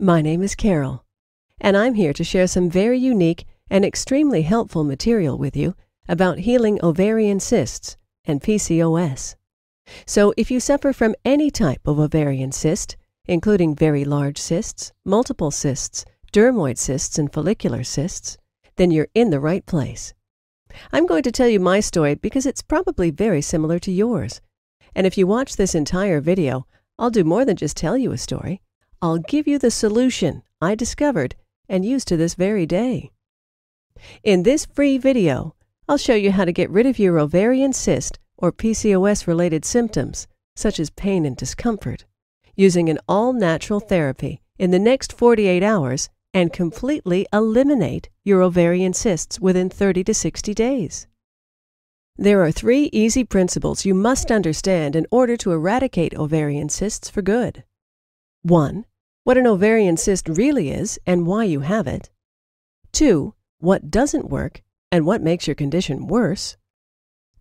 My name is Carol, and I'm here to share some very unique and extremely helpful material with you about healing ovarian cysts and PCOS. So, if you suffer from any type of ovarian cyst, including very large cysts, multiple cysts, dermoid cysts, and follicular cysts, then you're in the right place. I'm going to tell you my story because it's probably very similar to yours. And if you watch this entire video, I'll do more than just tell you a story. I'll give you the solution I discovered and use to this very day. In this free video, I'll show you how to get rid of your ovarian cyst or PCOS related symptoms, such as pain and discomfort, using an all natural therapy in the next 48 hours and completely eliminate your ovarian cysts within 30 to 60 days. There are three easy principles you must understand in order to eradicate ovarian cysts for good. 1. What an ovarian cyst really is and why you have it. 2. What doesn't work and what makes your condition worse.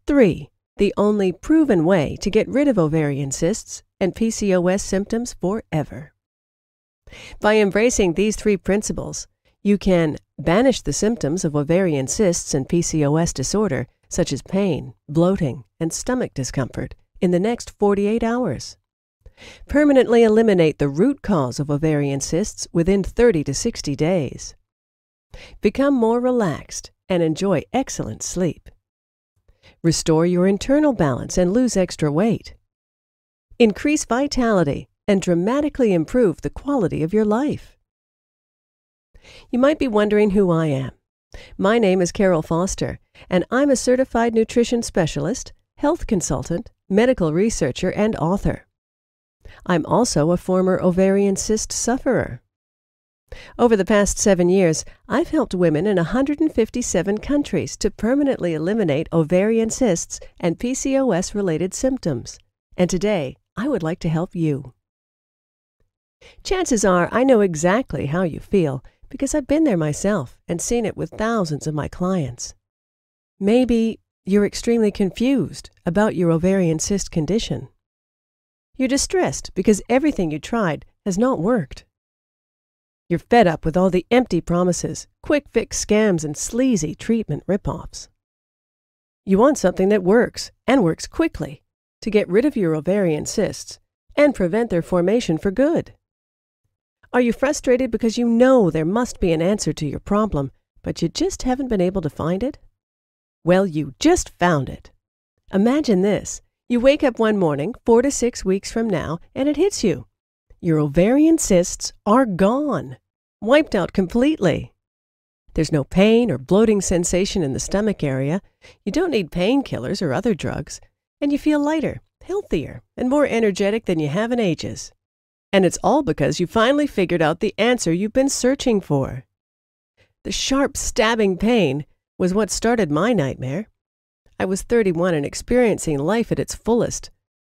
3. The only proven way to get rid of ovarian cysts and PCOS symptoms forever. By embracing these three principles, you can banish the symptoms of ovarian cysts and PCOS disorder, such as pain, bloating, and stomach discomfort, in the next 48 hours. Permanently eliminate the root cause of ovarian cysts within 30 to 60 days. Become more relaxed and enjoy excellent sleep. Restore your internal balance and lose extra weight. Increase vitality and dramatically improve the quality of your life. You might be wondering who I am. My name is Carol Foster, and I'm a certified nutrition specialist, health consultant, medical researcher, and author. I'm also a former ovarian cyst sufferer. Over the past seven years, I've helped women in 157 countries to permanently eliminate ovarian cysts and PCOS related symptoms. And today, I would like to help you. Chances are I know exactly how you feel because I've been there myself and seen it with thousands of my clients. Maybe you're extremely confused about your ovarian cyst condition. You're distressed because everything you tried has not worked. You're fed up with all the empty promises, quick fix scams, and sleazy treatment ripoffs. You want something that works, and works quickly, to get rid of your ovarian cysts and prevent their formation for good. Are you frustrated because you know there must be an answer to your problem, but you just haven't been able to find it? Well, you just found it. Imagine this. You wake up one morning, four to six weeks from now, and it hits you. Your ovarian cysts are gone, wiped out completely. There's no pain or bloating sensation in the stomach area. You don't need painkillers or other drugs. And you feel lighter, healthier, and more energetic than you have in ages. And it's all because you finally figured out the answer you've been searching for. The sharp stabbing pain was what started my nightmare. I was 31 and experiencing life at its fullest.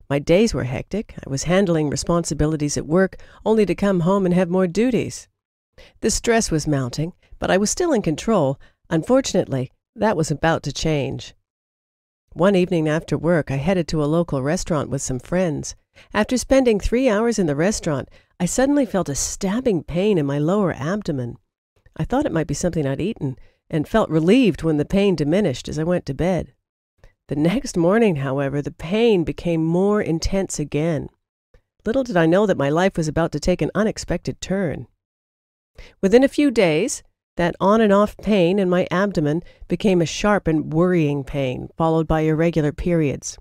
My days were hectic. I was handling responsibilities at work only to come home and have more duties. The stress was mounting, but I was still in control. Unfortunately, that was about to change. One evening after work, I headed to a local restaurant with some friends. After spending three hours in the restaurant, I suddenly felt a stabbing pain in my lower abdomen. I thought it might be something I'd eaten, and felt relieved when the pain diminished as I went to bed. The next morning, however, the pain became more intense again. Little did I know that my life was about to take an unexpected turn. Within a few days, that on and off pain in my abdomen became a sharp and worrying pain, followed by irregular periods.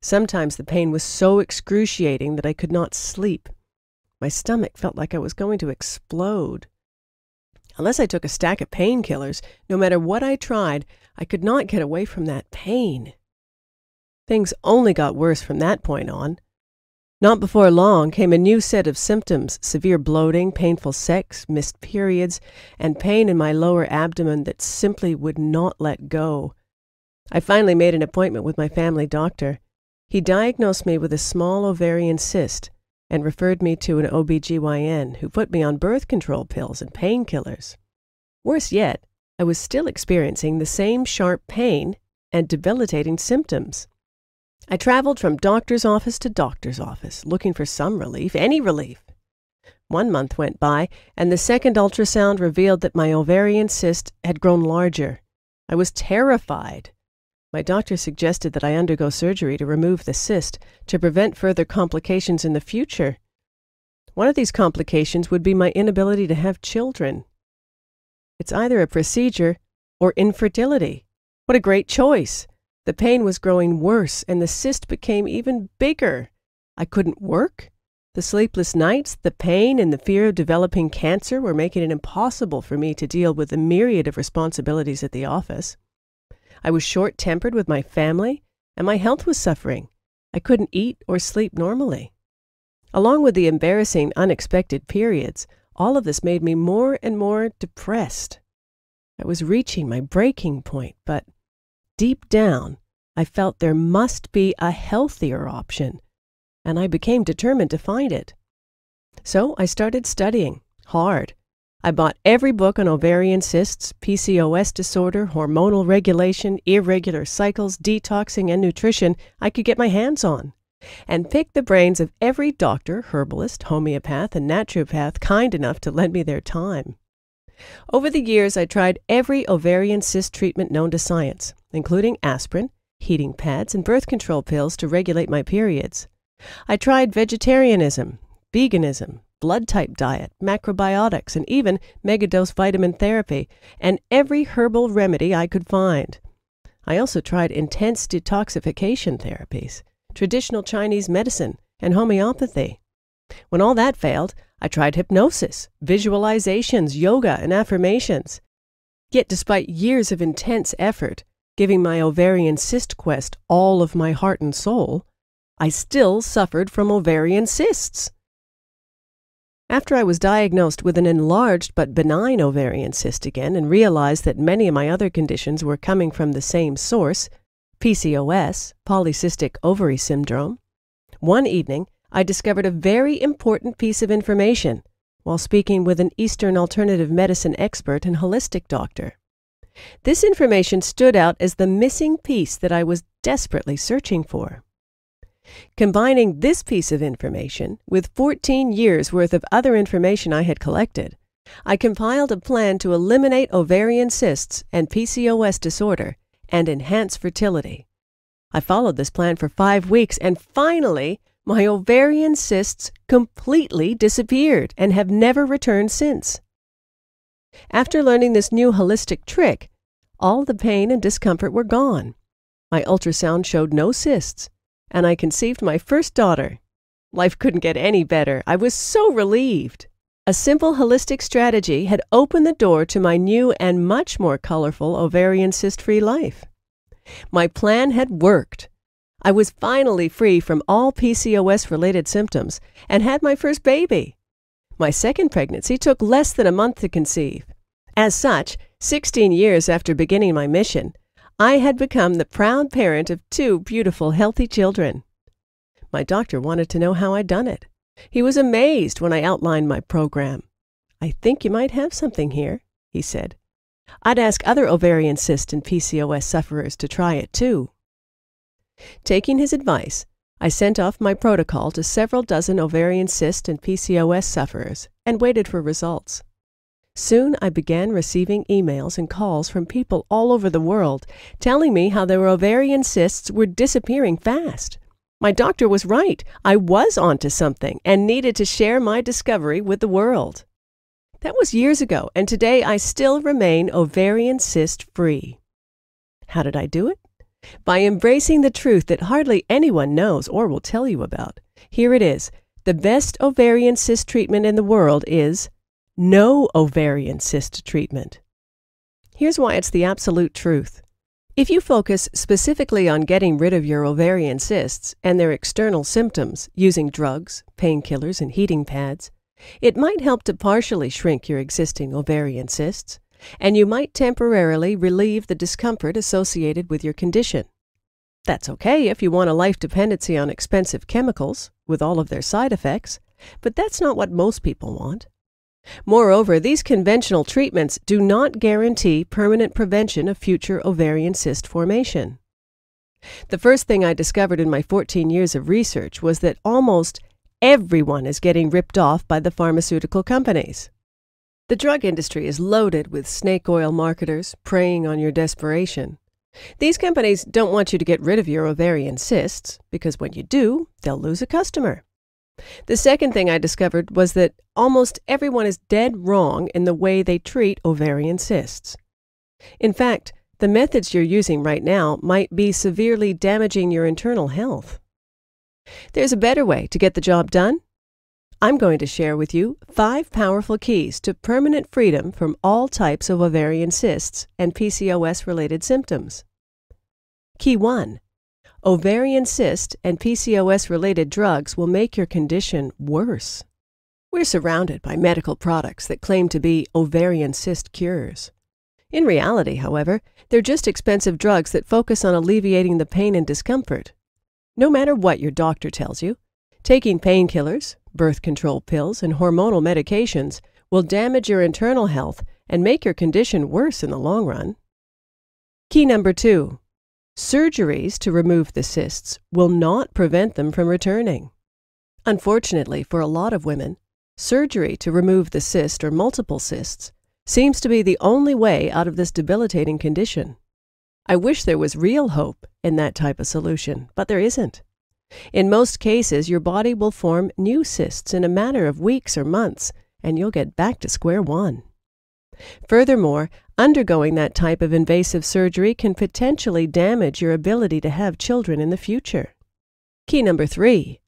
Sometimes the pain was so excruciating that I could not sleep. My stomach felt like I was going to explode. Unless I took a stack of painkillers, no matter what I tried, I could not get away from that pain. Things only got worse from that point on. Not before long came a new set of symptoms severe bloating, painful sex, missed periods, and pain in my lower abdomen that simply would not let go. I finally made an appointment with my family doctor. He diagnosed me with a small ovarian cyst and referred me to an OBGYN who put me on birth control pills and painkillers. Worse yet, I was still experiencing the same sharp pain and debilitating symptoms. I traveled from doctor's office to doctor's office looking for some relief, any relief. One month went by, and the second ultrasound revealed that my ovarian cyst had grown larger. I was terrified. My doctor suggested that I undergo surgery to remove the cyst to prevent further complications in the future. One of these complications would be my inability to have children. It's either a procedure or infertility. What a great choice! The pain was growing worse, and the cyst became even bigger. I couldn't work. The sleepless nights, the pain, and the fear of developing cancer were making it impossible for me to deal with the myriad of responsibilities at the office. I was short tempered with my family, and my health was suffering. I couldn't eat or sleep normally. Along with the embarrassing, unexpected periods, all of this made me more and more depressed. I was reaching my breaking point, but deep down, I felt there must be a healthier option, and I became determined to find it. So I started studying hard. I bought every book on ovarian cysts, PCOS disorder, hormonal regulation, irregular cycles, detoxing, and nutrition I could get my hands on, and picked the brains of every doctor, herbalist, homeopath, and naturopath kind enough to lend me their time. Over the years, I tried every ovarian cyst treatment known to science, including aspirin, heating pads, and birth control pills to regulate my periods. I tried vegetarianism, veganism, blood type diet, macrobiotics, and even megadose vitamin therapy, and every herbal remedy I could find. I also tried intense detoxification therapies, traditional Chinese medicine, and homeopathy. When all that failed, I tried hypnosis, visualizations, yoga, and affirmations. Yet, despite years of intense effort, giving my ovarian cyst quest all of my heart and soul, I still suffered from ovarian cysts. After I was diagnosed with an enlarged but benign ovarian cyst again and realized that many of my other conditions were coming from the same source PCOS, polycystic ovary syndrome one evening I discovered a very important piece of information while speaking with an Eastern alternative medicine expert and holistic doctor. This information stood out as the missing piece that I was desperately searching for. Combining this piece of information with 14 years worth of other information I had collected, I compiled a plan to eliminate ovarian cysts and PCOS disorder and enhance fertility. I followed this plan for five weeks and finally my ovarian cysts completely disappeared and have never returned since. After learning this new holistic trick, all the pain and discomfort were gone. My ultrasound showed no cysts, and I conceived my first daughter. Life couldn't get any better. I was so relieved. A simple holistic strategy had opened the door to my new and much more colorful ovarian cyst free life. My plan had worked. I was finally free from all PCOS related symptoms and had my first baby. My second pregnancy took less than a month to conceive. As such, 16 years after beginning my mission, I had become the proud parent of two beautiful, healthy children. My doctor wanted to know how I'd done it. He was amazed when I outlined my program. I think you might have something here, he said. I'd ask other ovarian cyst and PCOS sufferers to try it too. Taking his advice, I sent off my protocol to several dozen ovarian cyst and PCOS sufferers and waited for results. Soon I began receiving emails and calls from people all over the world telling me how their ovarian cysts were disappearing fast. My doctor was right. I was onto something and needed to share my discovery with the world. That was years ago, and today I still remain ovarian cyst free. How did I do it? By embracing the truth that hardly anyone knows or will tell you about. Here it is the best ovarian cyst treatment in the world is no ovarian cyst treatment. Here's why it's the absolute truth. If you focus specifically on getting rid of your ovarian cysts and their external symptoms using drugs, painkillers, and heating pads, it might help to partially shrink your existing ovarian cysts and you might temporarily relieve the discomfort associated with your condition. That's okay if you want a life dependency on expensive chemicals, with all of their side effects, but that's not what most people want. Moreover, these conventional treatments do not guarantee permanent prevention of future ovarian cyst formation. The first thing I discovered in my 14 years of research was that almost everyone is getting ripped off by the pharmaceutical companies. The drug industry is loaded with snake oil marketers preying on your desperation. These companies don't want you to get rid of your ovarian cysts because when you do, they'll lose a customer. The second thing I discovered was that almost everyone is dead wrong in the way they treat ovarian cysts. In fact, the methods you're using right now might be severely damaging your internal health. There's a better way to get the job done. I'm going to share with you five powerful keys to permanent freedom from all types of ovarian cysts and PCOS related symptoms. Key 1 Ovarian cyst and PCOS related drugs will make your condition worse. We're surrounded by medical products that claim to be ovarian cyst cures. In reality, however, they're just expensive drugs that focus on alleviating the pain and discomfort. No matter what your doctor tells you, taking painkillers, birth control pills, and hormonal medications will damage your internal health and make your condition worse in the long run. Key number two surgeries to remove the cysts will not prevent them from returning. Unfortunately, for a lot of women, surgery to remove the cyst or multiple cysts seems to be the only way out of this debilitating condition. I wish there was real hope in that type of solution, but there isn't. In most cases, your body will form new cysts in a matter of weeks or months, and you'll get back to square one. Furthermore, undergoing that type of invasive surgery can potentially damage your ability to have children in the future. Key number three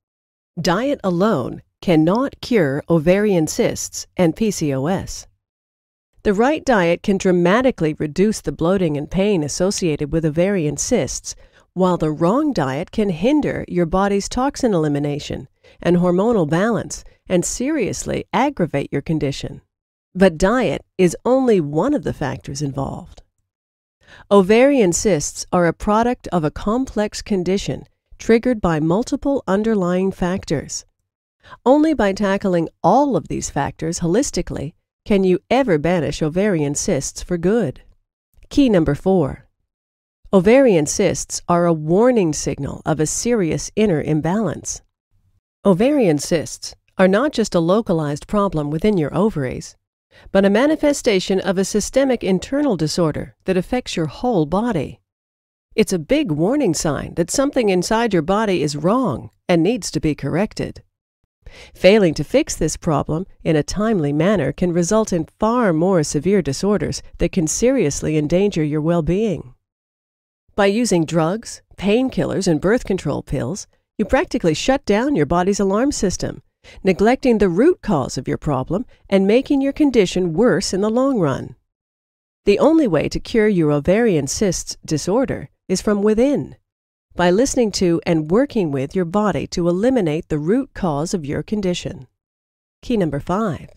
diet alone cannot cure ovarian cysts and PCOS. The right diet can dramatically reduce the bloating and pain associated with ovarian cysts, while the wrong diet can hinder your body's toxin elimination and hormonal balance and seriously aggravate your condition. But diet is only one of the factors involved. Ovarian cysts are a product of a complex condition triggered by multiple underlying factors. Only by tackling all of these factors holistically can you ever banish ovarian cysts for good? Key number four. Ovarian cysts are a warning signal of a serious inner imbalance. Ovarian cysts are not just a localized problem within your ovaries, but a manifestation of a systemic internal disorder that affects your whole body. It's a big warning sign that something inside your body is wrong and needs to be corrected. Failing to fix this problem in a timely manner can result in far more severe disorders that can seriously endanger your well being. By using drugs, painkillers, and birth control pills, you practically shut down your body's alarm system, neglecting the root cause of your problem and making your condition worse in the long run. The only way to cure your ovarian cysts disorder is from within by listening to and working with your body to eliminate the root cause of your condition. Key number five.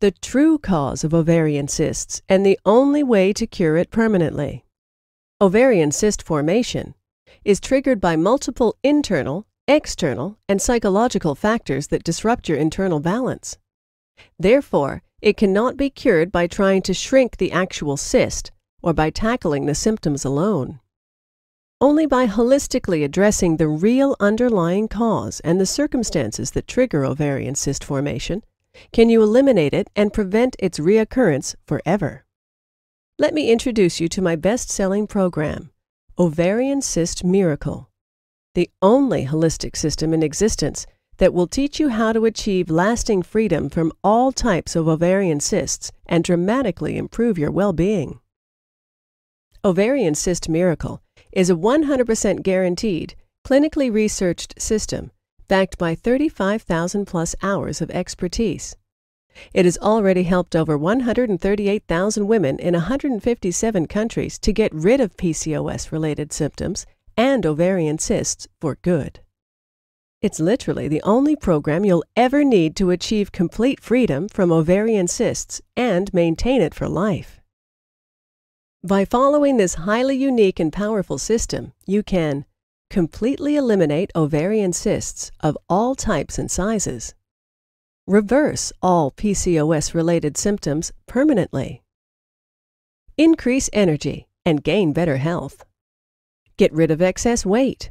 The true cause of ovarian cysts and the only way to cure it permanently. Ovarian cyst formation is triggered by multiple internal, external, and psychological factors that disrupt your internal balance. Therefore, it cannot be cured by trying to shrink the actual cyst or by tackling the symptoms alone. Only by holistically addressing the real underlying cause and the circumstances that trigger ovarian cyst formation can you eliminate it and prevent its reoccurrence forever. Let me introduce you to my best selling program, Ovarian Cyst Miracle, the only holistic system in existence that will teach you how to achieve lasting freedom from all types of ovarian cysts and dramatically improve your well being. Ovarian Cyst Miracle is a 100% guaranteed, clinically researched system backed by 35,000 plus hours of expertise. It has already helped over 138,000 women in 157 countries to get rid of PCOS related symptoms and ovarian cysts for good. It's literally the only program you'll ever need to achieve complete freedom from ovarian cysts and maintain it for life. By following this highly unique and powerful system, you can completely eliminate ovarian cysts of all types and sizes, reverse all PCOS related symptoms permanently, increase energy and gain better health, get rid of excess weight,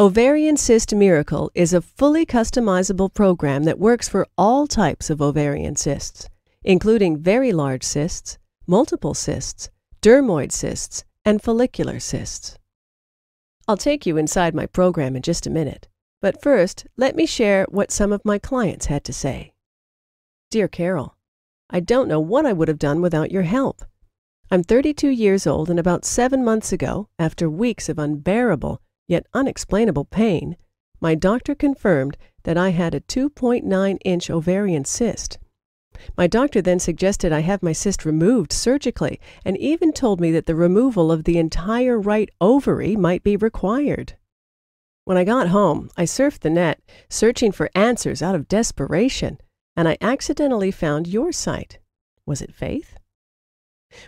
Ovarian Cyst Miracle is a fully customizable program that works for all types of ovarian cysts, including very large cysts, multiple cysts, dermoid cysts, and follicular cysts. I'll take you inside my program in just a minute, but first, let me share what some of my clients had to say. Dear Carol, I don't know what I would have done without your help. I'm 32 years old, and about seven months ago, after weeks of unbearable yet unexplainable pain, my doctor confirmed that I had a 2.9 inch ovarian cyst. My doctor then suggested I have my cyst removed surgically and even told me that the removal of the entire right ovary might be required. When I got home, I surfed the net, searching for answers out of desperation, and I accidentally found your site. Was it faith?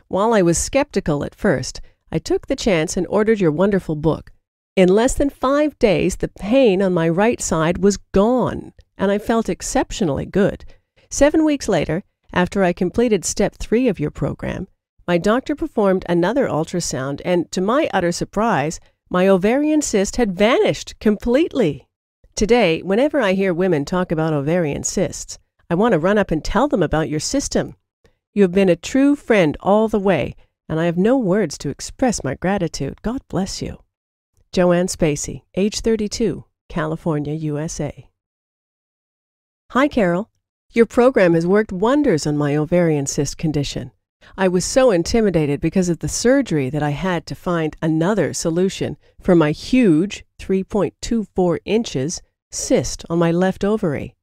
While I was skeptical at first, I took the chance and ordered your wonderful book. In less than five days, the pain on my right side was gone, and I felt exceptionally good. Seven weeks later, after I completed step three of your program, my doctor performed another ultrasound, and to my utter surprise, my ovarian cyst had vanished completely. Today, whenever I hear women talk about ovarian cysts, I want to run up and tell them about your system. You have been a true friend all the way, and I have no words to express my gratitude. God bless you. Joanne Spacey, age 32, California, USA. Hi, Carol. Your program has worked wonders on my ovarian cyst condition. I was so intimidated because of the surgery that I had to find another solution for my huge 3.24 inches cyst on my left ovary.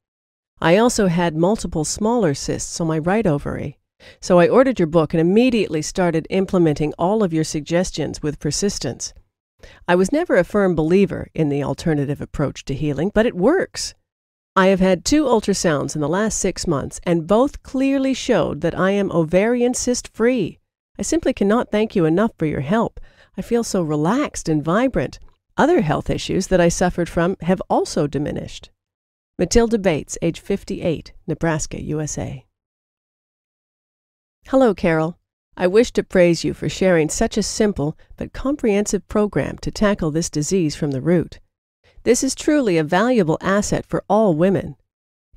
I also had multiple smaller cysts on my right ovary. So I ordered your book and immediately started implementing all of your suggestions with persistence. I was never a firm believer in the alternative approach to healing, but it works. I have had two ultrasounds in the last six months, and both clearly showed that I am ovarian cyst free. I simply cannot thank you enough for your help. I feel so relaxed and vibrant. Other health issues that I suffered from have also diminished. Matilda Bates, age 58, Nebraska, USA. Hello, Carol. I wish to praise you for sharing such a simple but comprehensive program to tackle this disease from the root. This is truly a valuable asset for all women.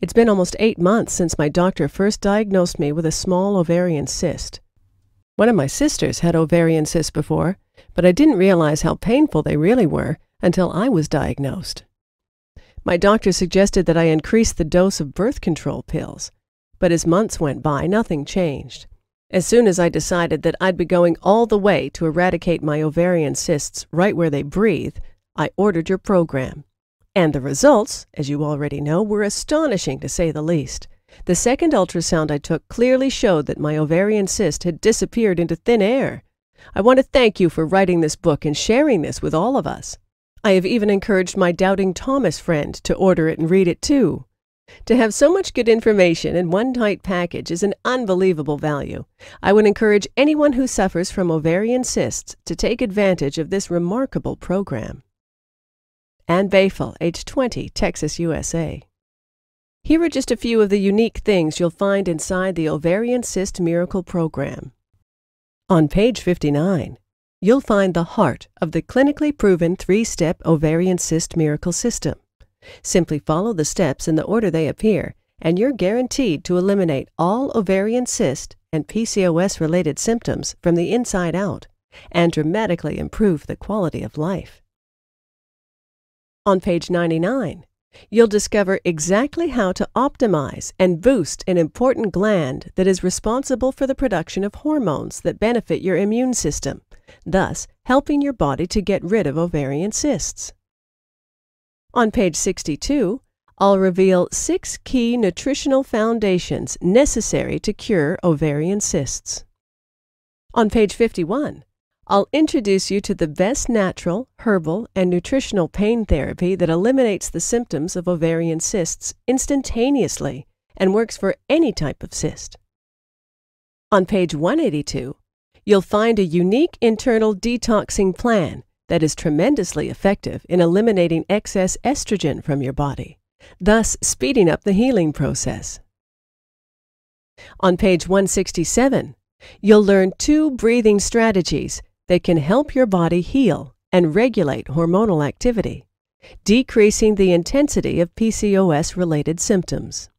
It's been almost eight months since my doctor first diagnosed me with a small ovarian cyst. One of my sisters had ovarian cysts before, but I didn't realize how painful they really were until I was diagnosed. My doctor suggested that I increase the dose of birth control pills, but as months went by, nothing changed. As soon as I decided that I'd be going all the way to eradicate my ovarian cysts right where they breathe, I ordered your program. And the results, as you already know, were astonishing to say the least. The second ultrasound I took clearly showed that my ovarian cyst had disappeared into thin air. I want to thank you for writing this book and sharing this with all of us. I have even encouraged my doubting Thomas friend to order it and read it too. To have so much good information in one tight package is an unbelievable value. I would encourage anyone who suffers from ovarian cysts to take advantage of this remarkable program. Ann Bayfel, age 20, Texas, USA. Here are just a few of the unique things you'll find inside the Ovarian Cyst Miracle Program. On page 59, you'll find the heart of the clinically proven three step ovarian cyst miracle system. Simply follow the steps in the order they appear, and you're guaranteed to eliminate all ovarian cyst and PCOS related symptoms from the inside out and dramatically improve the quality of life. On page 99, you'll discover exactly how to optimize and boost an important gland that is responsible for the production of hormones that benefit your immune system, thus helping your body to get rid of ovarian cysts. On page 62, I'll reveal six key nutritional foundations necessary to cure ovarian cysts. On page 51, I'll introduce you to the best natural, herbal, and nutritional pain therapy that eliminates the symptoms of ovarian cysts instantaneously and works for any type of cyst. On page 182, you'll find a unique internal detoxing plan that is tremendously effective in eliminating excess estrogen from your body, thus speeding up the healing process. On page 167, you'll learn two breathing strategies that can help your body heal and regulate hormonal activity, decreasing the intensity of PCOS related symptoms.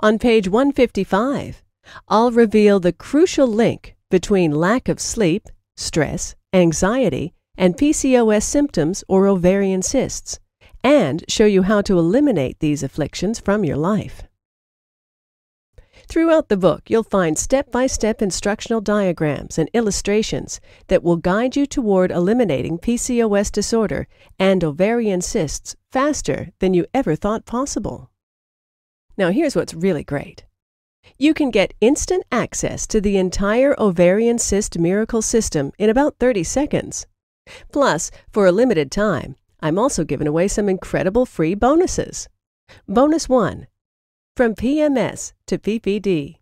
On page 155, I'll reveal the crucial link between lack of sleep, stress, anxiety, and PCOS symptoms or ovarian cysts, and show you how to eliminate these afflictions from your life. Throughout the book, you'll find step by step instructional diagrams and illustrations that will guide you toward eliminating PCOS disorder and ovarian cysts faster than you ever thought possible. Now, here's what's really great you can get instant access to the entire ovarian cyst miracle system in about 30 seconds. Plus, for a limited time, I'm also giving away some incredible free bonuses. Bonus 1 From PMS to PPD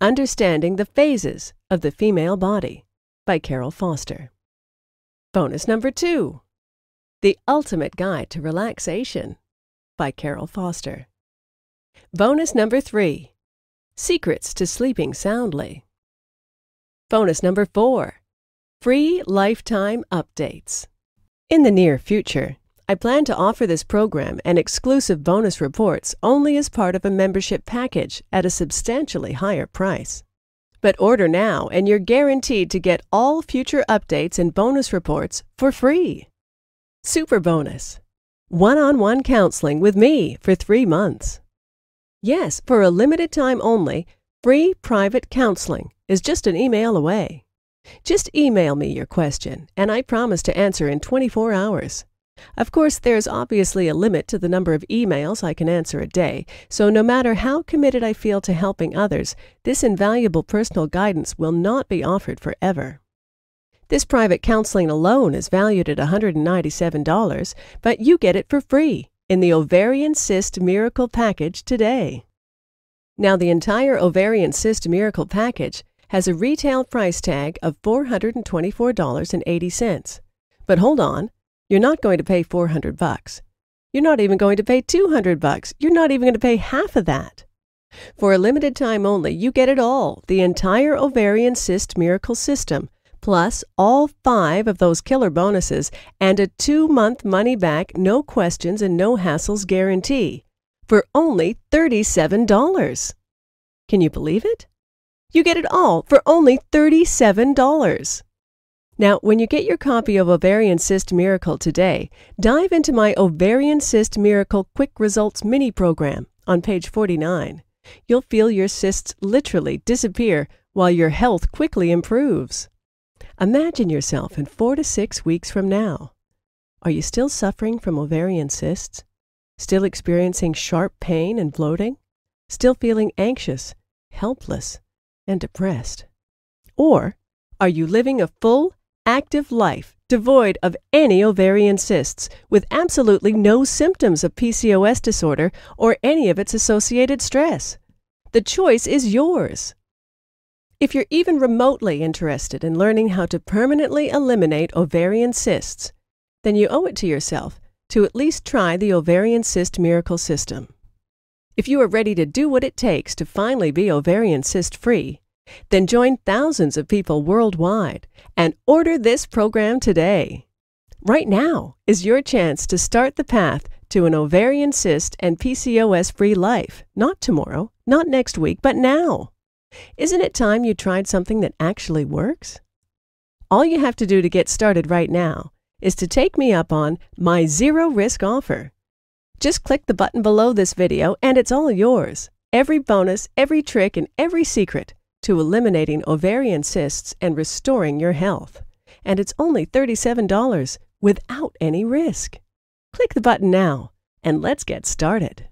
Understanding the Phases of the Female Body by Carol Foster. Bonus number 2 The Ultimate Guide to Relaxation by Carol Foster. Bonus number 3 Secrets to Sleeping Soundly. Bonus number 4 Free Lifetime Updates. In the near future, I plan to offer this program and exclusive bonus reports only as part of a membership package at a substantially higher price. But order now and you're guaranteed to get all future updates and bonus reports for free. Super bonus one on one counseling with me for three months. Yes, for a limited time only, free private counseling is just an email away. Just email me your question, and I promise to answer in 24 hours. Of course, there's obviously a limit to the number of emails I can answer a day, so no matter how committed I feel to helping others, this invaluable personal guidance will not be offered forever. This private counseling alone is valued at $197, but you get it for free in the Ovarian Cyst Miracle Package today. Now, the entire Ovarian Cyst Miracle Package has a retail price tag of $424.80. But hold on, you're not going to pay 400 bucks. You're not even going to pay 200 bucks. You're not even going to pay half of that. For a limited time only, you get it all, the entire ovarian cyst miracle system, plus all five of those killer bonuses and a 2-month money back, no questions and no hassles guarantee for only $37. Can you believe it? You get it all for only $37. Now, when you get your copy of Ovarian Cyst Miracle today, dive into my Ovarian Cyst Miracle Quick Results mini program on page 49. You'll feel your cysts literally disappear while your health quickly improves. Imagine yourself in four to six weeks from now. Are you still suffering from ovarian cysts? Still experiencing sharp pain and bloating? Still feeling anxious, helpless, and depressed? Or are you living a full, active life devoid of any ovarian cysts, with absolutely no symptoms of PCOS disorder or any of its associated stress? The choice is yours. If you're even remotely interested in learning how to permanently eliminate ovarian cysts, then you owe it to yourself to at least try the Ovarian Cyst Miracle System. If you are ready to do what it takes to finally be ovarian cyst free, then join thousands of people worldwide and order this program today. Right now is your chance to start the path to an ovarian cyst and PCOS free life. Not tomorrow, not next week, but now. Isn't it time you tried something that actually works? All you have to do to get started right now is to take me up on my zero risk offer. Just click the button below this video and it's all yours. Every bonus, every trick, and every secret to eliminating ovarian cysts and restoring your health. And it's only $37 without any risk. Click the button now and let's get started.